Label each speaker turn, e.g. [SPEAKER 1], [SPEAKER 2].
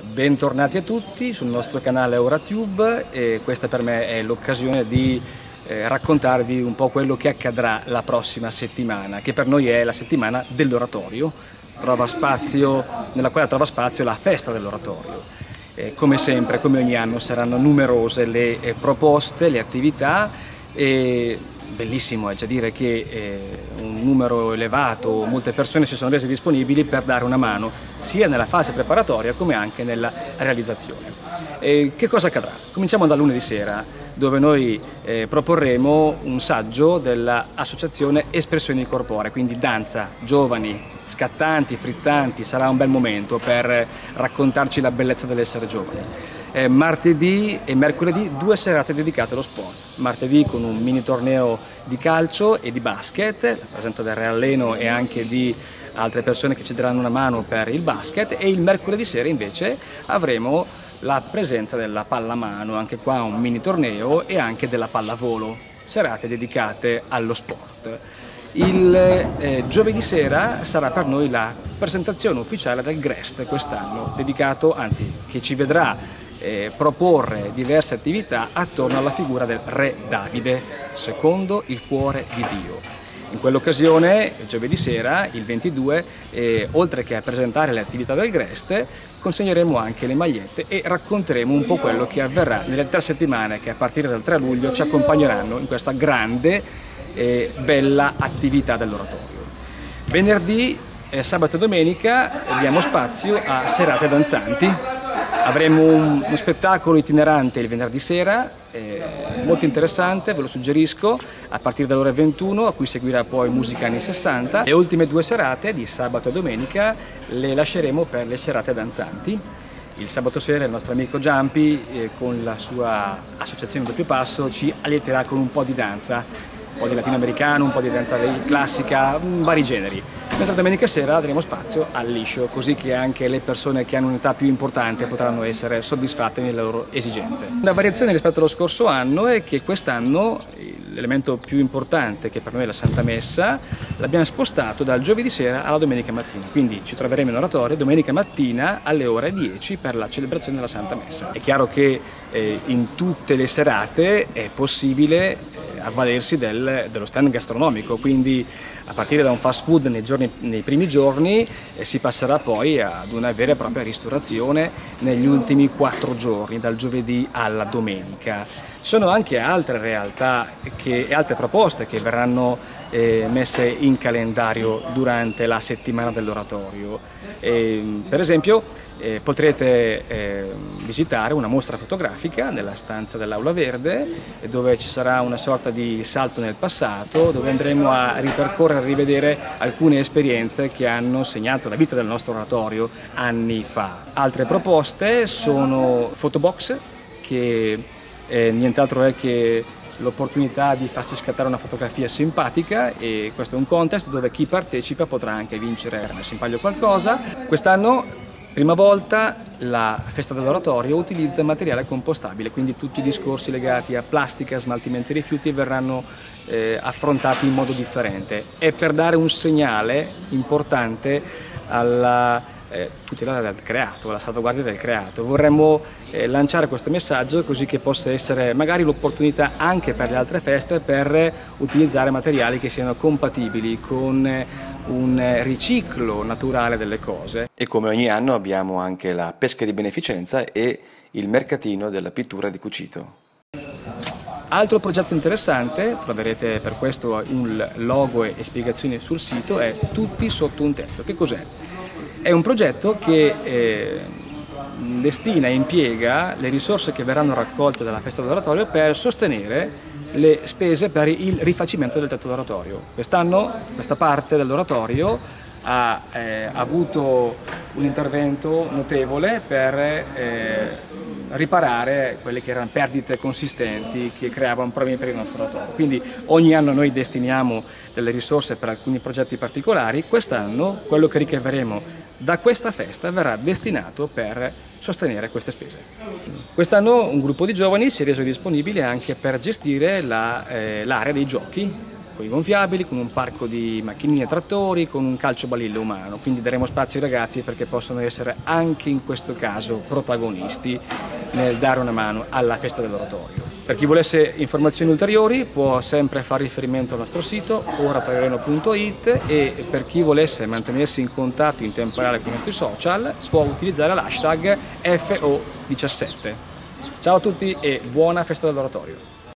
[SPEAKER 1] Bentornati a tutti sul nostro canale OraTube e questa per me è l'occasione di eh, raccontarvi un po' quello che accadrà la prossima settimana, che per noi è la settimana dell'oratorio, nella quale trova spazio la festa dell'oratorio. Eh, come sempre, come ogni anno, saranno numerose le eh, proposte, le attività e bellissimo è già dire che eh, numero elevato, molte persone si sono rese disponibili per dare una mano sia nella fase preparatoria come anche nella realizzazione. E che cosa accadrà? Cominciamo da lunedì sera dove noi eh, proporremo un saggio dell'associazione Espressioni Corporee, quindi danza, giovani, scattanti, frizzanti, sarà un bel momento per raccontarci la bellezza dell'essere giovani eh, martedì e mercoledì due serate dedicate allo sport. Martedì con un mini torneo di calcio e di basket, la presenza del Real Leno e anche di altre persone che ci daranno una mano per il basket e il mercoledì sera invece avremo la presenza della pallamano, anche qua un mini torneo e anche della pallavolo, serate dedicate allo sport. Il eh, giovedì sera sarà per noi la presentazione ufficiale del GREST quest'anno, dedicato, anzi che ci vedrà eh, proporre diverse attività attorno alla figura del re Davide, secondo il cuore di Dio. In quell'occasione, giovedì sera, il 22, eh, oltre che a presentare le attività del Grest, consegneremo anche le magliette e racconteremo un po' quello che avverrà nelle tre settimane che a partire dal 3 luglio ci accompagneranno in questa grande e bella attività dell'oratorio. Venerdì, eh, sabato e domenica diamo spazio a serate danzanti Avremo un, uno spettacolo itinerante il venerdì sera, eh, molto interessante, ve lo suggerisco, a partire dalle ore 21, a cui seguirà poi musica anni 60. Le ultime due serate, di sabato e domenica, le lasceremo per le serate danzanti. Il sabato sera il nostro amico Giampi, eh, con la sua associazione Doppio Passo, ci allieterà con un po' di danza, un po' di latinoamericano, un po' di danza classica, vari generi mentre domenica sera daremo spazio al liscio, così che anche le persone che hanno un'età più importante potranno essere soddisfatte nelle loro esigenze. La variazione rispetto allo scorso anno è che quest'anno l'elemento più importante che per noi è la Santa Messa l'abbiamo spostato dal giovedì sera alla domenica mattina, quindi ci troveremo in oratorio domenica mattina alle ore 10 per la celebrazione della Santa Messa. È chiaro che eh, in tutte le serate è possibile avvalersi del, dello stand gastronomico, quindi a partire da un fast food nei, giorni, nei primi giorni eh, si passerà poi ad una vera e propria ristorazione negli ultimi quattro giorni, dal giovedì alla domenica. Sono anche altre realtà e altre proposte che verranno eh, messe in calendario durante la settimana dell'oratorio. per esempio eh, potrete eh, visitare una mostra fotografica nella stanza dell'Aula Verde dove ci sarà una sorta di salto nel passato dove andremo a ripercorrere e rivedere alcune esperienze che hanno segnato la vita del nostro oratorio anni fa. Altre proposte sono fotobox che eh, nient'altro è che l'opportunità di farsi scattare una fotografia simpatica e questo è un contest dove chi partecipa potrà anche vincere, messo in palio qualcosa. Quest'anno Prima volta la festa dell'oratorio utilizza materiale compostabile, quindi tutti i discorsi legati a plastica, smaltimento e rifiuti verranno eh, affrontati in modo differente. È per dare un segnale importante alla eh, tutela del creato, la salvaguardia del creato. Vorremmo eh, lanciare questo messaggio così che possa essere magari l'opportunità anche per le altre feste per utilizzare materiali che siano compatibili con eh, un riciclo naturale delle cose. E come ogni anno abbiamo anche la pesca di beneficenza e il mercatino della pittura di cucito. Altro progetto interessante, troverete per questo un logo e spiegazioni sul sito, è Tutti sotto un tetto. Che cos'è? È un progetto che eh, destina e impiega le risorse che verranno raccolte dalla festa dell'oratorio per sostenere le spese per il rifacimento del tetto d'oratorio. Quest'anno questa parte dell'oratorio ha eh, avuto un intervento notevole per eh, riparare quelle che erano perdite consistenti che creavano problemi per il nostro oratorio. Quindi ogni anno noi destiniamo delle risorse per alcuni progetti particolari, quest'anno quello che ricaveremo da questa festa verrà destinato per sostenere queste spese. Quest'anno un gruppo di giovani si è reso disponibile anche per gestire l'area la, eh, dei giochi con i gonfiabili, con un parco di macchinine e trattori, con un calcio balillo umano, quindi daremo spazio ai ragazzi perché possono essere anche in questo caso protagonisti nel dare una mano alla festa dell'oratorio. Per chi volesse informazioni ulteriori può sempre fare riferimento al nostro sito oratorioreno.it e per chi volesse mantenersi in contatto in tempo reale con i nostri social può utilizzare l'hashtag FO17. Ciao a tutti e buona festa dell'oratorio!